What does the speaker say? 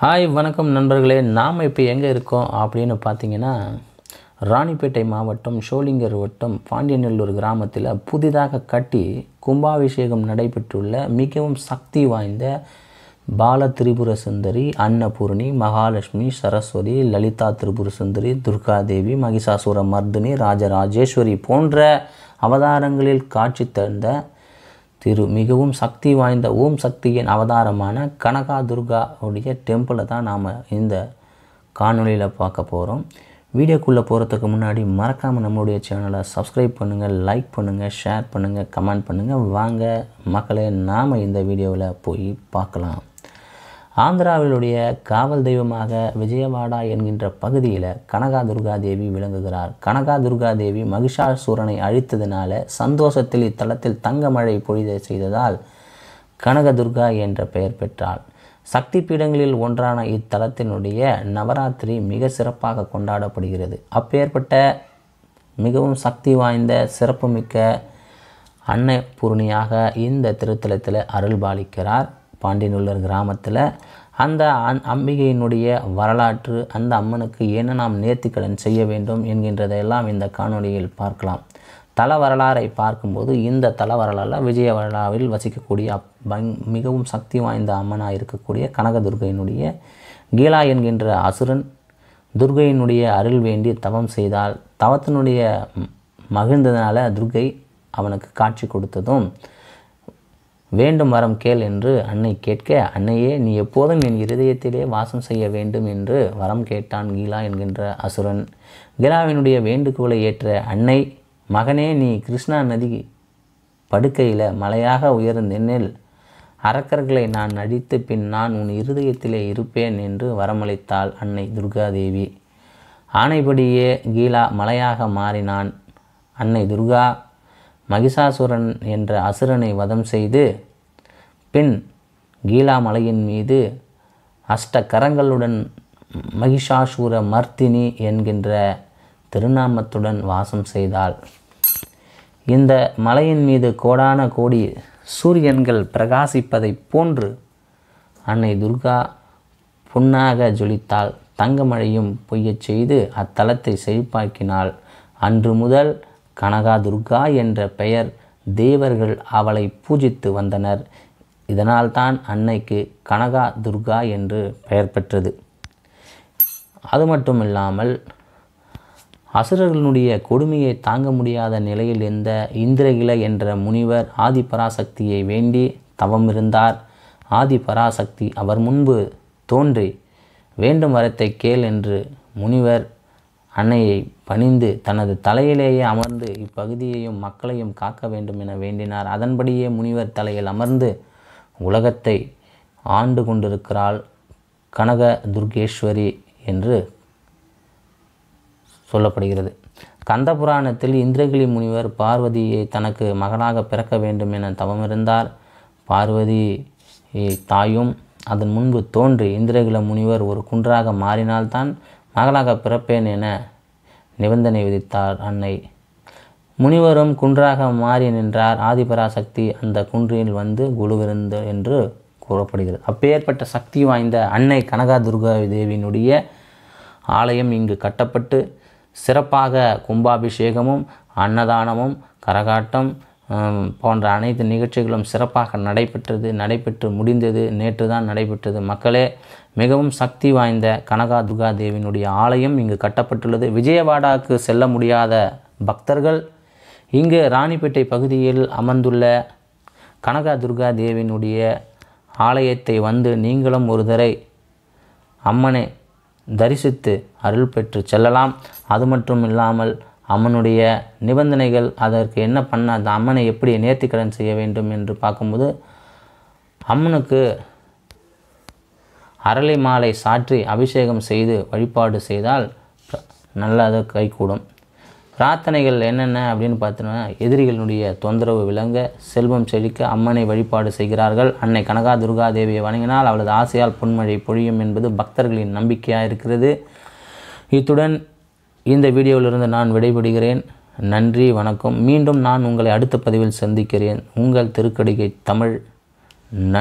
Hi வணக்கம் நண்பர்களே. நாம் இப்போ எங்கே இருக்கோம் அப்படின்னு பார்த்தீங்கன்னா ராணிப்பேட்டை மாவட்டம் ஷோலிங்கர் வட்டம் பாண்டியநல்லூர் கிராமத்தில் புதிதாக கட்டி கும்பாபிஷேகம் நடைபெற்றுள்ள மிகவும் சக்தி வாய்ந்த பால திரிபுர சுந்தரி அன்னபூர்ணி மகாலட்சுமி சரஸ்வதி லலிதா திரிபுர சுந்தரி துர்காதேவி மகிஷாசுர மர்தினி ராஜராஜேஸ்வரி போன்ற அவதாரங்களில் காட்சி தந்த திரு மிகவும் சக்தி வாய்ந்த ஓம் சக்தியின் அவதாரமான கனகா துர்கா உடைய டெம்பிளை தான் நாம் இந்த காணொளியில் பார்க்க போகிறோம் வீடியோக்குள்ளே போகிறதுக்கு முன்னாடி மறக்காமல் நம்மளுடைய சேனலை சப்ஸ்கிரைப் பண்ணுங்கள் லைக் பண்ணுங்கள் ஷேர் பண்ணுங்கள் கமெண்ட் பண்ணுங்கள் வாங்க மக்களே நாம் இந்த வீடியோவில் போய் பார்க்கலாம். ஆந்திராவிலுடைய காவல் தெய்வமாக விஜயவாடா என்கின்ற பகுதியில் கனகா துர்கா தேவி விளங்குகிறார். கனகா துர்கா தேவி மகிஷாசூரனை அழித்ததினால சந்தோஷத்தில் இத்தலத்தில் தங்க மழை பொழித செய்ததால் கனகதுர்கா என்ற பெயர் பெற்றாள். சக்தி பீடங்களில் ஒன்றான இத்தலத்தினுடைய நவராத்திரி மிக சிறப்பாக கொண்டாடப்படுகிறது. அப்பேற்பட்ட மிகவும் சக்தி வாய்ந்த சிறப்புமிக்க அன்னபூர்ணியாக இந்த திருத்தலத்தில் அருள்பாலிக்கிறார். பாண்டியனுள்ளர் கிராமத்தில் அந்த அந் அம்பிகையினுடைய வரலாற்று அந்த அம்மனுக்கு என்ன நாம் நேர்த்திக்கடன் செய்ய வேண்டும் என்கின்றதையெல்லாம் இந்த காணொளியில் பார்க்கலாம். தல வரலாறை பார்க்கும்போது இந்த தல வரலாறில் விஜயவாடாவில் வசிக்கக்கூடிய மிகவும் சக்தி வாய்ந்த அம்மனாக இருக்கக்கூடிய கனகதுர்கையினுடைய கீலா என்கின்ற அசுரன் துர்கையினுடைய அருள் வேண்டி தவம் செய்தால் தவத்தினுடைய மகிழ்ந்ததினால துர்கை அவனுக்கு காட்சி கொடுத்ததும் வேண்டும் வரம் கேள் என்று அன்னை கேட்க அன்னையே நீ எப்போதும் என் இருதயத்திலே வாசம் செய்ய வேண்டும் என்று வரம் கேட்டான் கீலா என்கின்ற அசுரன். கீலாவினுடைய வேண்டுகோளை ஏற்ற அன்னை மகனே நீ கிருஷ்ணா நதி படுக்கையில் மலையாக உயர்ந்தென்னில் அரக்கர்களை நான் நடித்து பின் நான் உன் இருதயத்திலே இருப்பேன் என்று வரமளித்தாள் அன்னை துர்காதேவி. ஆணைப்படியே கீலா மலையாக மாறினான். அன்னை துர்கா மகிஷாசுரன் என்ற அசுரனை வதம் செய்து பின் கீலா மலையின் மீது அஷ்ட கரங்களுடன் மகிஷாசூர மர்த்தினி என்கின்ற திருநாமத்துடன் வாசம் செய்தாள். இந்த மலையின் மீது கோடான கோடி சூரியன்கள் பிரகாசிப்பதைப் போன்று அன்னை துர்கா புண்ணாக ஜொலித்தாள். தங்கமழையும் பொய்யச் செய்து அத்தலத்தை செழிப்பாக்கினாள். அன்று முதல் கனகா துர்கா என்ற பெயர் தேவர்கள் அவளை பூஜித்து வந்தனர். இதனால்தான் அன்னைக்கு கனகா துர்கா என்று பெயர் பெற்றது. அது மட்டும் இல்லாமல் அசுரர்களுடைய கொடுமையை தாங்க முடியாத நிலையில் இருந்த இந்திரகில என்ற முனிவர் ஆதி பராசக்தியை வேண்டி தவம் இருந்தார். ஆதி பராசக்தி அவர் முன்பு தோன்றி வேண்டும் வரத்தை கேள் என்று முனிவர் அன்னையை பணிந்து தனது தலையிலேயே அமர்ந்து இப்பகுதியையும் மக்களையும் காக்க வேண்டும் என வேண்டினார். அதன்படியே முனிவர் தலையில் அமர்ந்து உலகத்தை ஆண்டு கொண்டிருக்கிறாள் கனக துர்கேஸ்வரி என்று சொல்லப்படுகிறது. கந்த புராணத்தில் இந்திரகிரி முனிவர் பார்வதியை தனக்கு மகனாக பிறக்க வேண்டும் என தவமிருந்தார். பார்வதி தாயும் அதன் முன்பு தோன்றி இந்திரகில முனிவர் ஒரு குன்றாக மாறினால்தான் மகளாக பிறப்பேன் என நிபந்தனை விதித்தார் அன்னை. முனிவரும் குன்றாக மாறி நின்றார் ஆதிபராசக்தி. அந்த குன்றில் வந்து குழுவிருந்து என்று கூறப்படுகிறது. அப்பேற்பட்ட சக்தி வாய்ந்த அன்னை கனகா துர்கா தேவியினுடைய ஆலயம் இங்கு கட்டப்பட்டு சிறப்பாக கும்பாபிஷேகமும் அன்னதானமும் கரகாட்டம் போன்ற அனைத்து நிகழ்ச்சிகளும் சிறப்பாக நடைபெற்றது நடைபெற்று முடிந்தது. நேற்று தான் நடைபெற்றது. மக்களே மிகவும் சக்தி வாய்ந்த கனகா துர்கா தேவியினுடைய ஆலயம் இங்கு கட்டப்பட்டுள்ளது. விஜயவாடாவுக்கு செல்ல முடியாத பக்தர்கள் இங்கு ராணிப்பேட்டை பகுதியில் அமர்ந்துள்ள கனகா துர்கா தேவியினுடைய ஆலயத்தை வந்து நீங்களும் ஒரு தரை அம்மனை தரிசித்து அருள் பெற்று செல்லலாம். அது மட்டும் இல்லாமல் அம்மனுடைய நிபந்தனைகள் அதற்கு என்ன பண்ண அந்த அம்மனை எப்படி நேர்த்திக்கடன் செய்ய வேண்டும் என்று பார்க்கும்போது அம்மனுக்கு அரளி மாலை சாற்றி அபிஷேகம் செய்து வழிபாடு செய்தால் ப- நல்லது கைகூடும். பிரார்த்தனைகள் என்னென்ன அப்படின்னு பார்த்தோன்னா எதிரிகளுடைய தொந்தரவு விளங்க செல்வம் செழிக்க அம்மனை வழிபாடு செய்கிறார்கள். அன்னை கனகா துர்கா தேவியை வணங்கினால் அவளது ஆசையால் பொன்மழை பொழியும் என்பது பக்தர்களின் நம்பிக்கையாக இருக்கிறது இத்துடன் இந்த வீடியோவிலிருந்து நான் விடைபெறுகிறேன். நன்றி வணக்கம். மீண்டும் நான் உங்களை அடுத்த பதிவில் சந்திக்கிறேன். உங்கள் திருக்கடிகை தமிழ். நன்